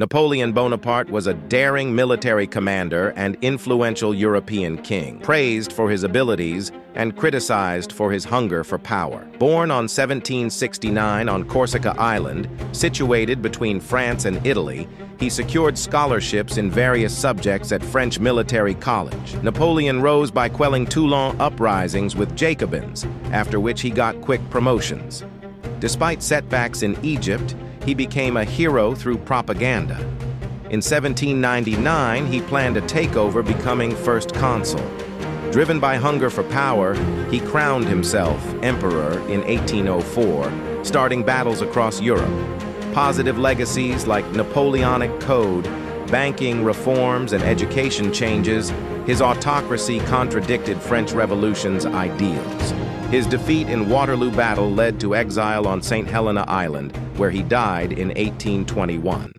Napoleon Bonaparte was a daring military commander and influential European king, praised for his abilities and criticized for his hunger for power. Born on 1769 on Corsica Island, situated between France and Italy, he secured scholarships in various subjects at French Military College. Napoleon rose by quelling Toulon uprisings with Jacobins, after which he got quick promotions. Despite setbacks in Egypt, he became a hero through propaganda. In 1799, he planned a takeover, becoming first consul. Driven by hunger for power, he crowned himself emperor in 1804, starting battles across Europe. Positive legacies like Napoleonic Code, banking reforms, and education changes, his autocracy contradicted French Revolution's ideals. His defeat in Waterloo Battle led to exile on St. Helena Island, where he died in 1821.